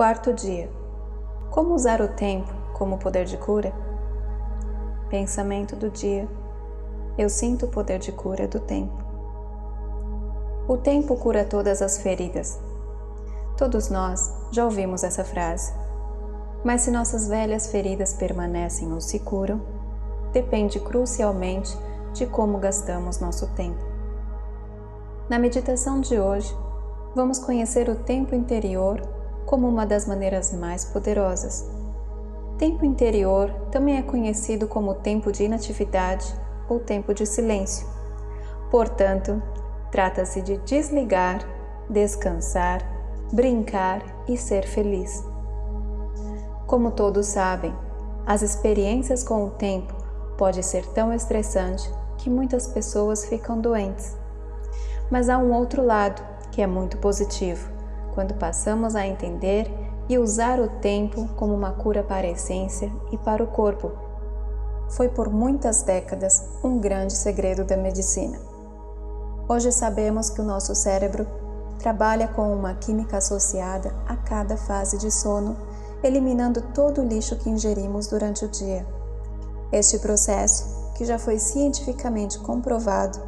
Quarto dia. Como usar o tempo como poder de cura? Pensamento do dia. Eu sinto o poder de cura do tempo. O tempo cura todas as feridas. Todos nós já ouvimos essa frase. Mas se nossas velhas feridas permanecem ou se curam, depende crucialmente de como gastamos nosso tempo. Na meditação de hoje, vamos conhecer o tempo interior como uma das maneiras mais poderosas. Tempo interior também é conhecido como tempo de inatividade ou tempo de silêncio. Portanto, trata-se de desligar, descansar, brincar e ser feliz. Como todos sabem, as experiências com o tempo pode ser tão estressante que muitas pessoas ficam doentes. Mas há um outro lado que é muito positivo quando passamos a entender e usar o tempo como uma cura para a essência e para o corpo. Foi por muitas décadas um grande segredo da medicina. Hoje sabemos que o nosso cérebro trabalha com uma química associada a cada fase de sono, eliminando todo o lixo que ingerimos durante o dia. Este processo, que já foi cientificamente comprovado,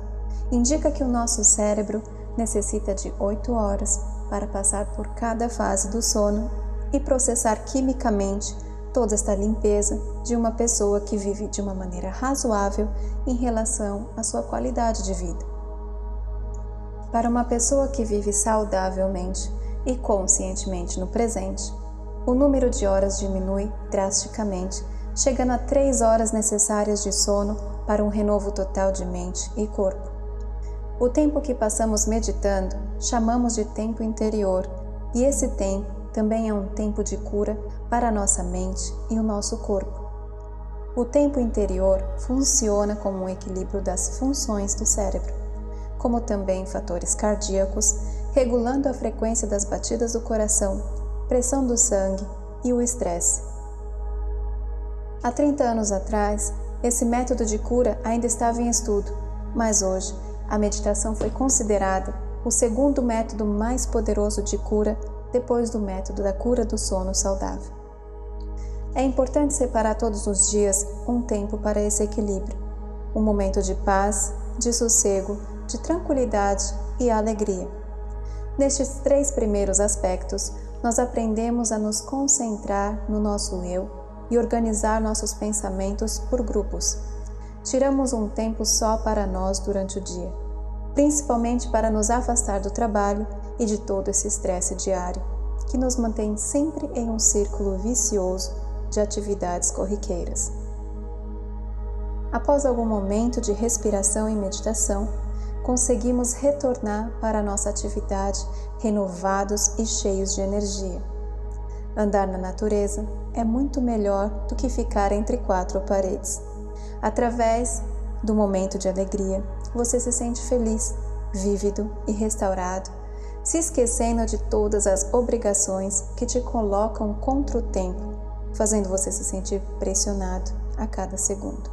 indica que o nosso cérebro necessita de 8 horas para passar por cada fase do sono e processar quimicamente toda esta limpeza de uma pessoa que vive de uma maneira razoável em relação à sua qualidade de vida. Para uma pessoa que vive saudavelmente e conscientemente no presente, o número de horas diminui drasticamente, chegando a três horas necessárias de sono para um renovo total de mente e corpo. O tempo que passamos meditando chamamos de tempo interior, e esse tempo também é um tempo de cura para a nossa mente e o nosso corpo. O tempo interior funciona como um equilíbrio das funções do cérebro, como também fatores cardíacos, regulando a frequência das batidas do coração, pressão do sangue e o estresse. Há 30 anos atrás, esse método de cura ainda estava em estudo, mas hoje a meditação foi considerada o segundo método mais poderoso de cura depois do método da cura do sono saudável. É importante separar todos os dias um tempo para esse equilíbrio, um momento de paz, de sossego, de tranquilidade e alegria. Nestes três primeiros aspectos, nós aprendemos a nos concentrar no nosso eu e organizar nossos pensamentos por grupos. Tiramos um tempo só para nós durante o dia principalmente para nos afastar do trabalho e de todo esse estresse diário, que nos mantém sempre em um círculo vicioso de atividades corriqueiras. Após algum momento de respiração e meditação, conseguimos retornar para nossa atividade renovados e cheios de energia. Andar na natureza é muito melhor do que ficar entre quatro paredes. Através do momento de alegria, você se sente feliz, vívido e restaurado, se esquecendo de todas as obrigações que te colocam contra o tempo, fazendo você se sentir pressionado a cada segundo.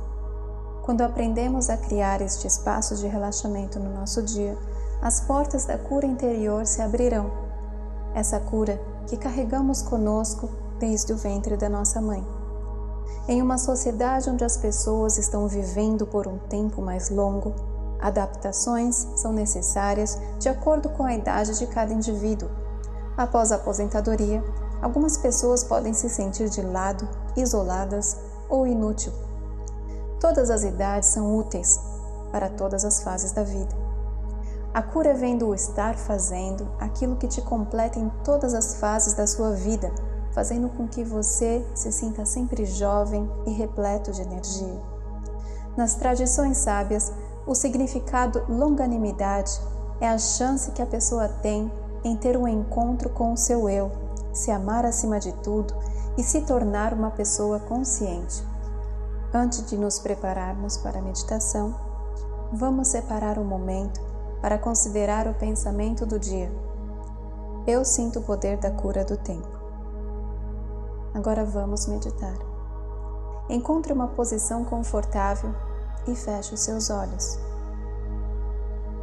Quando aprendemos a criar este espaço de relaxamento no nosso dia, as portas da cura interior se abrirão. Essa cura que carregamos conosco desde o ventre da nossa mãe. Em uma sociedade onde as pessoas estão vivendo por um tempo mais longo, adaptações são necessárias de acordo com a idade de cada indivíduo. Após a aposentadoria, algumas pessoas podem se sentir de lado, isoladas ou inútil. Todas as idades são úteis para todas as fases da vida. A cura vem do estar fazendo aquilo que te completa em todas as fases da sua vida fazendo com que você se sinta sempre jovem e repleto de energia. Nas tradições sábias, o significado longanimidade é a chance que a pessoa tem em ter um encontro com o seu eu, se amar acima de tudo e se tornar uma pessoa consciente. Antes de nos prepararmos para a meditação, vamos separar um momento para considerar o pensamento do dia. Eu sinto o poder da cura do tempo. Agora vamos meditar. Encontre uma posição confortável e feche os seus olhos.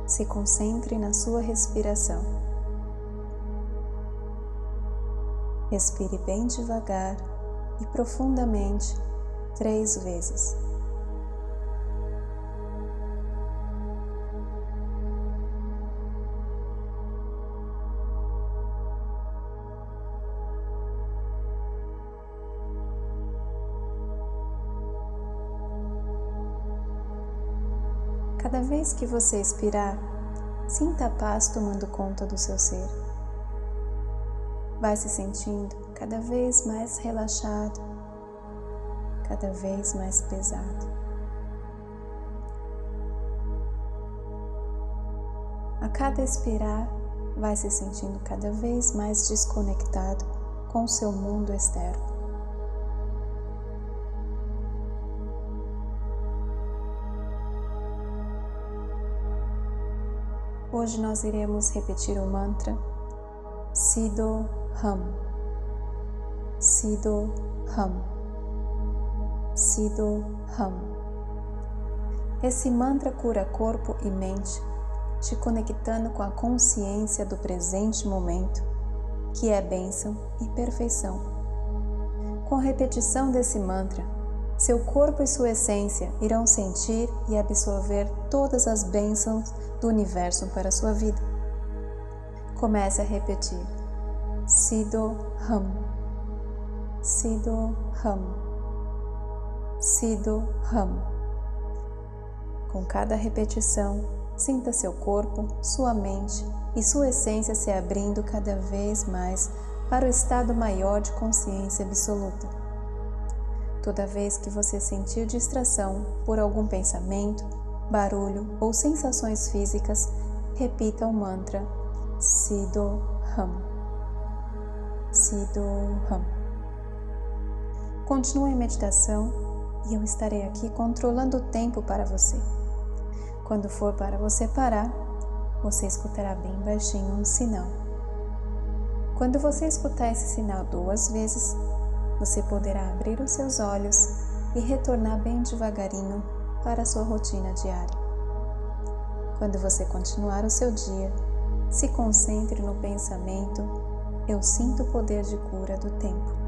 Se concentre na sua respiração. Respire bem devagar e profundamente três vezes. Vez que você expirar, sinta a paz tomando conta do seu ser. Vai se sentindo cada vez mais relaxado, cada vez mais pesado. A cada expirar, vai se sentindo cada vez mais desconectado com o seu mundo externo. Hoje nós iremos repetir o mantra Sido Ham. Sido Ham. Sido Ham. Esse mantra cura corpo e mente, te conectando com a consciência do presente momento, que é bênção e perfeição. Com a repetição desse mantra, seu corpo e sua essência irão sentir e absorver todas as bênçãos do universo para sua vida. Comece a repetir: Sido Ram, Sido Ram, Sido Ram. Com cada repetição, sinta seu corpo, sua mente e sua essência se abrindo cada vez mais para o estado maior de consciência absoluta. Toda vez que você sentir distração por algum pensamento, barulho ou sensações físicas, repita o mantra Sido Ram. Sido Ram. Continue em meditação e eu estarei aqui controlando o tempo para você. Quando for para você parar, você escutará bem baixinho um sinal. Quando você escutar esse sinal duas vezes, você poderá abrir os seus olhos e retornar bem devagarinho para a sua rotina diária. Quando você continuar o seu dia, se concentre no pensamento: Eu sinto o poder de cura do tempo.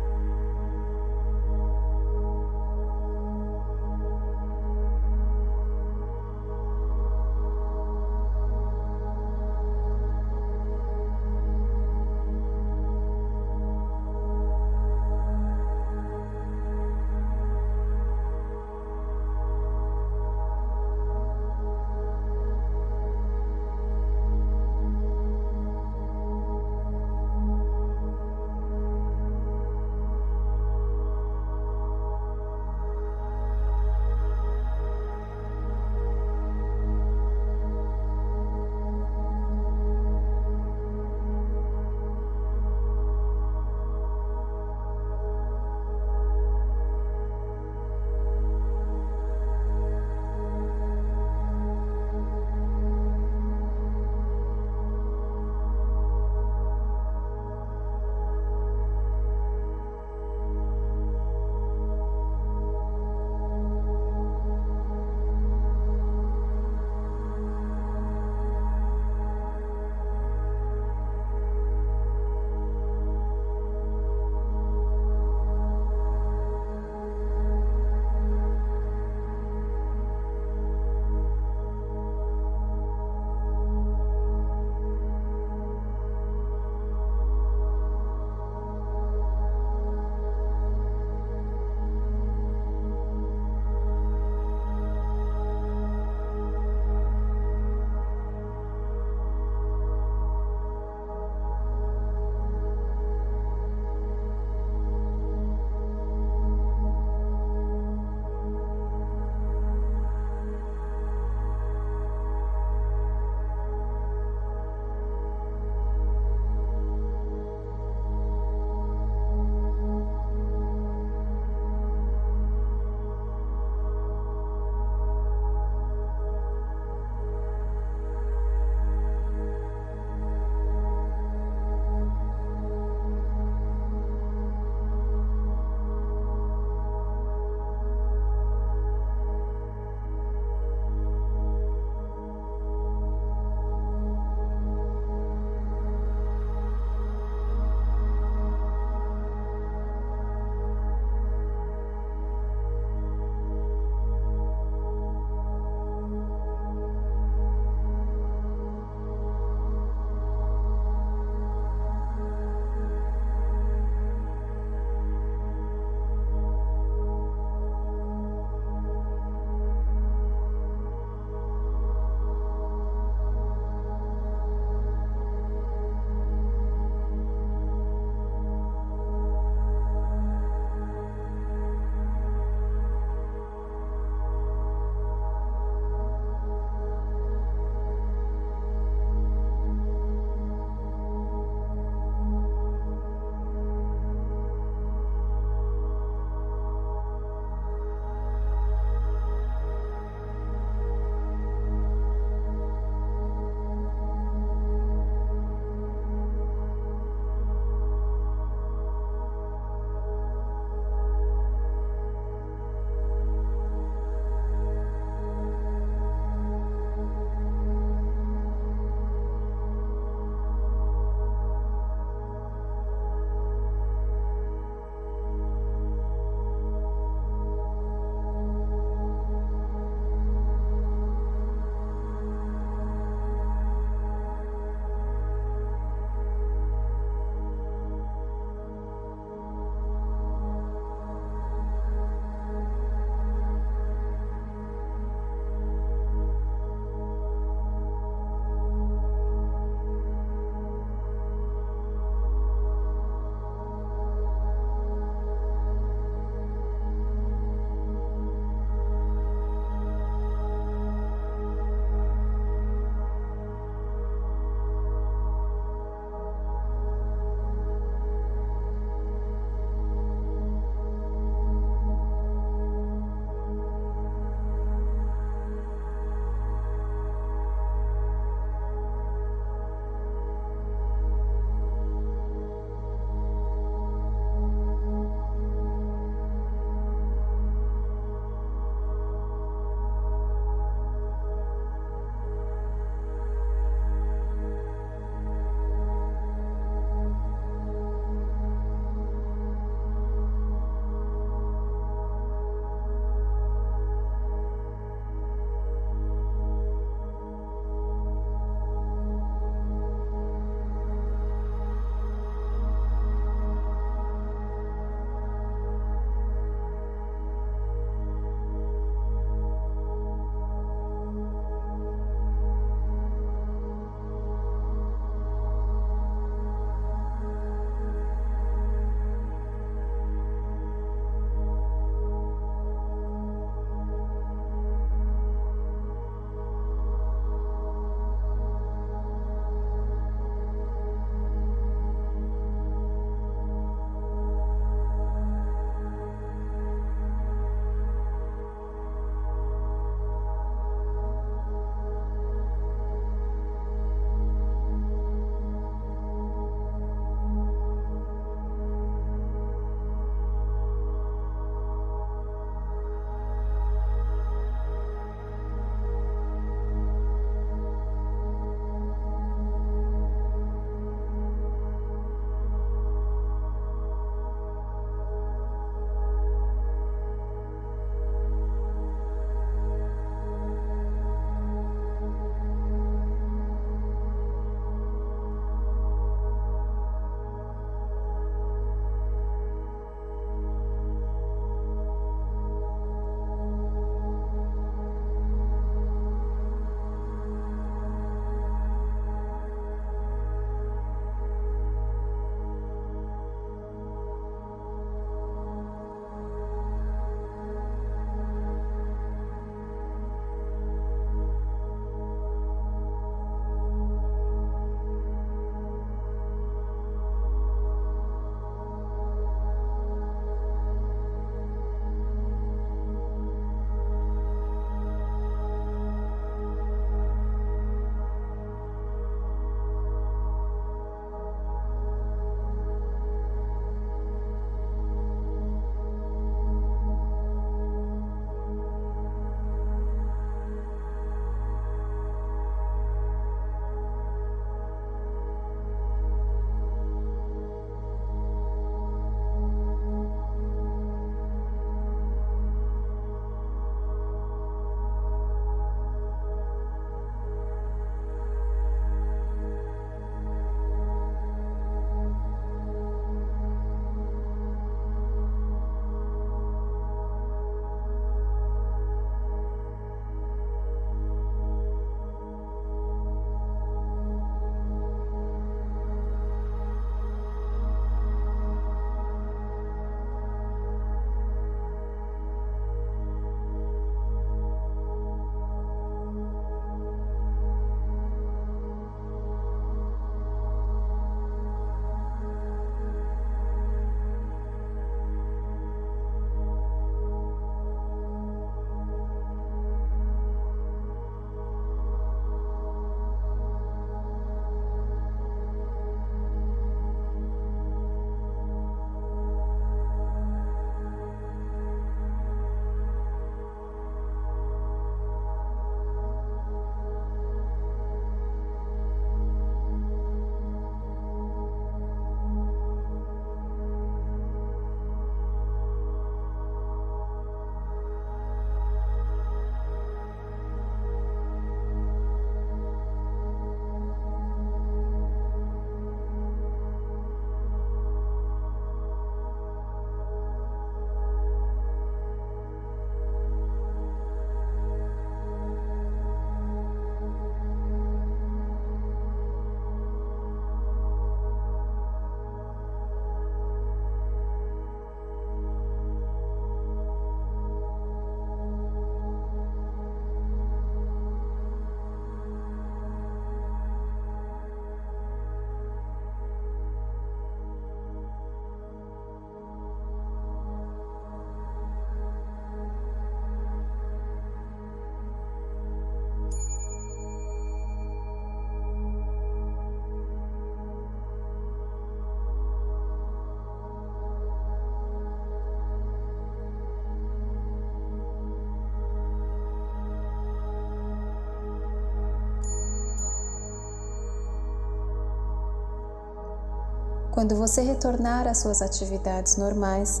Quando você retornar às suas atividades normais,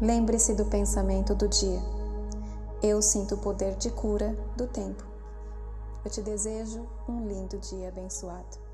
lembre-se do pensamento do dia. Eu sinto o poder de cura do tempo. Eu te desejo um lindo dia abençoado.